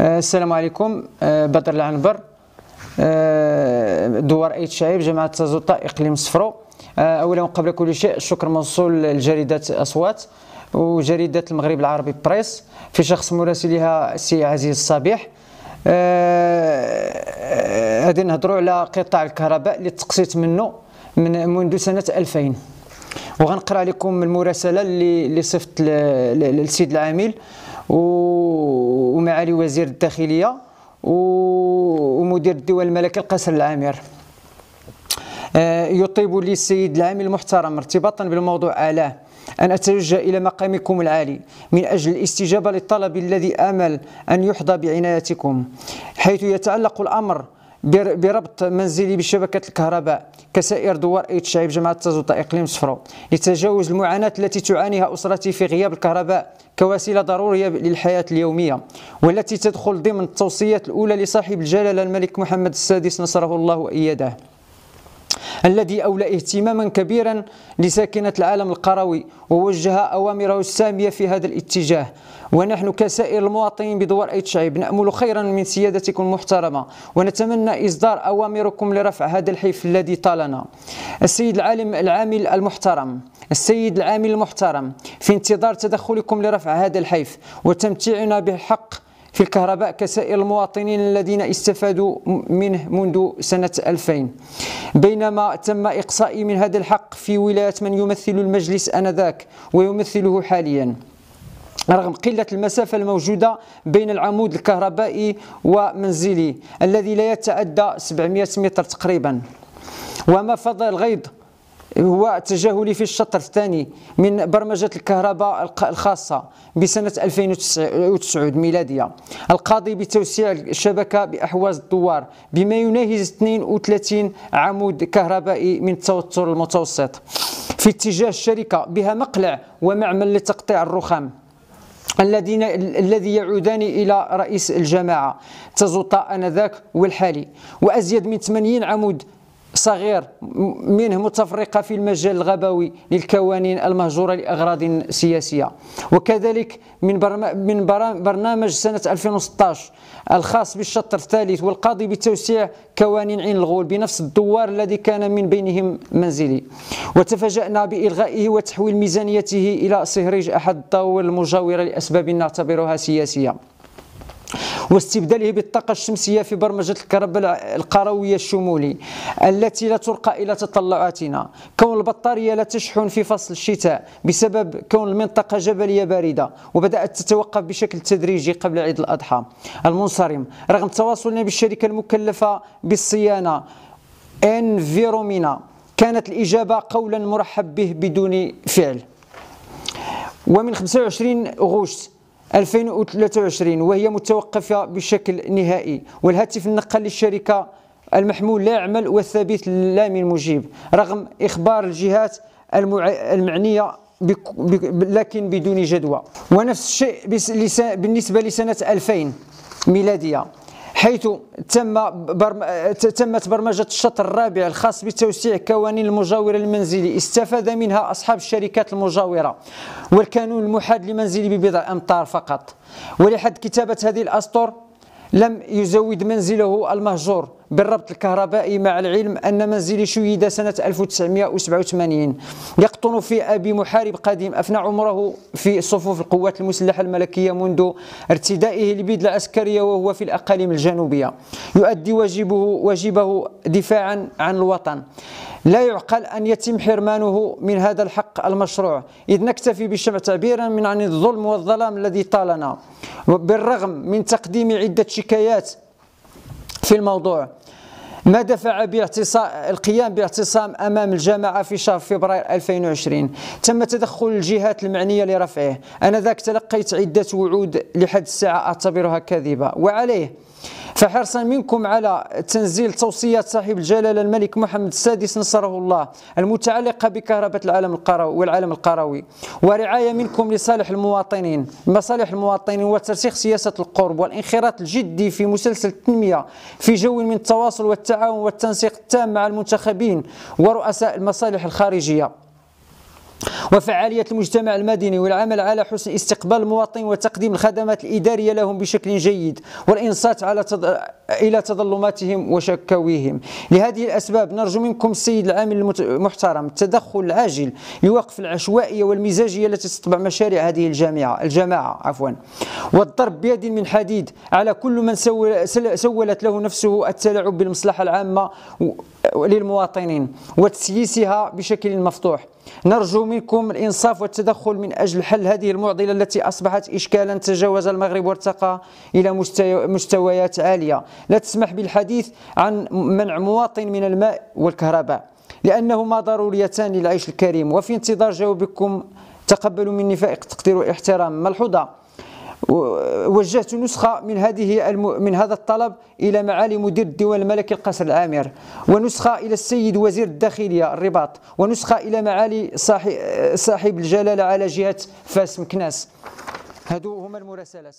آه، السلام عليكم. آه، بدر العنبر. آه، دوار ايت شعيب جماعة تازوطا إقليم صفرو. أولا وقبل كل شيء الشكر موصول لجريدة أصوات وجريدة المغرب العربي بريس في شخص مراسلها سي عزيز الصبيح. غادي نهضروا على قطاع الكهرباء اللي تقسيت منه من منذ سنة 2000 وغنقرأ لكم المراسلة اللي اللي صفت للسيد العامل. ومعالي وزير الداخلية ومدير الدول الملكي القصر العامر. آه، يطيب لي السيد العامل المحترم ارتباطا بالموضوع اعلاه أن أتوجه إلى مقامكم العالي من أجل الاستجابة للطلب الذي آمل أن يحظى بعنايتكم حيث يتعلق الأمر بربط منزلي بشبكة الكهرباء. كسائر دوار أيت شعيب جماعة تزوطة إقليم صفرو لتجاوز المعاناة التي تعانيها أسرتي في غياب الكهرباء كوسيلة ضرورية للحياة اليومية والتي تدخل ضمن التوصيات الأولى لصاحب الجلالة الملك محمد السادس نصره الله وإياده. الذي أولى اهتماما كبيرا لساكنة العالم القروي ووجه أوامره السامية في هذا الاتجاه. ونحن كسائر المواطنين بدوار أي شعيب نأمل خيرا من سيادتكم المحترمة ونتمنى إصدار أوامركم لرفع هذا الحيف الذي طالنا. السيد العالم العامل المحترم السيد العامل المحترم في انتظار تدخلكم لرفع هذا الحيف وتمتيعنا بالحق في الكهرباء كسائر المواطنين الذين استفادوا منه منذ سنة 2000 بينما تم إقصائي من هذا الحق في ولاية من يمثل المجلس آنذاك ويمثله حاليا. رغم قلة المسافة الموجودة بين العمود الكهربائي ومنزلي الذي لا يتعدى 700 متر تقريبا. وما فضل الغيض هو تجاهلي في الشطر الثاني من برمجة الكهرباء الخاصة بسنة 2009 ميلادية. القاضي بتوسيع الشبكة بأحواز الدوار بما يناهز 32 عمود كهربائي من التوتر المتوسط. في اتجاه الشركة بها مقلع ومعمل لتقطيع الرخام الذين الذي يعودان إلى رئيس الجماعة. تزوطا آنذاك والحالي. وأزيد من 80 عمود صغير منه متفرقة في المجال الغبوي للكوانين المهجورة لأغراض سياسية. وكذلك من من برنامج سنة 2016 الخاص بالشطر الثالث والقاضي بتوسيع كوانين عين الغول بنفس الدوار الذي كان من بينهم منزلي. وتفاجأنا بإلغائه وتحويل ميزانيته إلى صهريج أحد الدور المجاورة لأسباب نعتبرها سياسية. واستبداله بالطاقة الشمسية في برمجة الكهرباء القروية الشمولي التي لا ترقى إلى تطلعاتنا. كون البطارية لا تشحن في فصل الشتاء بسبب كون المنطقة جبلية باردة وبدأت تتوقف بشكل تدريجي قبل عيد الأضحى. المنصرم رغم تواصلنا بالشركة المكلفة بالصيانة إنفيرومينا كانت الإجابة قولا مرحب به بدون فعل. ومن 25 أغسطس 2023 وهي متوقفة بشكل نهائي. والهاتف النقال للشركة المحمول لا يعمل والثابت لا من مجيب رغم إخبار الجهات المعنية لكن بدون جدوى. ونفس الشيء بالنسبة لسنة 2000 ميلادية. حيث تم برم... تمت برمجة الشطر الرابع الخاص بتوسيع كوانين المجاورة المنزلي استفاد منها أصحاب الشركات المجاورة والكانون المحاد لمنزلي ببضع أمتار فقط. ولحد كتابة هذه الأسطر لم يزود منزله المهجور بالربط الكهربائي مع العلم أن منزلي شيد سنة 1987 يقطن في أبي محارب قديم أفنى عمره في صفوف القوات المسلحة الملكية منذ ارتدائه البيد العسكرية وهو في الأقاليم الجنوبية. يؤدي واجبه, واجبه دفاعا عن الوطن. لا يعقل أن يتم حرمانه من هذا الحق المشروع. إذ نكتفي بشمع تعبيرا من عن الظلم والظلام الذي طالنا. بالرغم من تقديم عدة شكايات في الموضوع ما دفع باعتصام القيام باعتصام أمام الجامعة في شهر فبراير 2020 تم تدخل الجهات المعنية لرفعه. أنا ذاك تلقيت عدة وعود لحد الساعة أعتبرها كاذبة. وعليه فحرصا منكم على تنزيل توصيات صاحب الجلالة الملك محمد السادس نصره الله المتعلقة بكهرباء العالم القروي والعالم القروي ورعاية منكم لصالح المواطنين مصالح المواطنين وترسيخ سياسة القرب والانخراط الجدي في مسلسل التنمية في جو من التواصل والتعاون والتنسيق التام مع المنتخبين ورؤساء المصالح الخارجية. وفعالية المجتمع المدني والعمل على حسن استقبال المواطنين وتقديم الخدمات الإدارية لهم بشكل جيد والإنصات على تض... إلى تظلماتهم وشكاويهم. لهذه الأسباب نرجو منكم السيد العامل المحترم التدخل العاجل لوقف العشوائية والمزاجية التي تتبع مشاريع هذه الجامعة الجماعة عفوا. والضرب بيد من حديد على كل من سولت له نفسه التلاعب بالمصلحة العامة للمواطنين وتسييسها بشكل مفتوح. نرجو منكم الإنصاف والتدخل من أجل حل هذه المعضلة التي أصبحت إشكالا تجاوز المغرب وارتقى إلى مستويات عالية. لا تسمح بالحديث عن منع مواطن من الماء والكهرباء لأنهما ضروريتان للعيش الكريم. وفي انتظار جوابكم تقبلوا مني فائق تقدير واحترام ملحوظة. وجهت نسخة من هذه من هذا الطلب إلى معالي مدير الديوان الملكي القصر العامر ونسخة إلى السيد وزير الداخلية الرباط ونسخة إلى معالي صاحب الجلالة على جهة فاس مكناس. هذو هما المراسلات.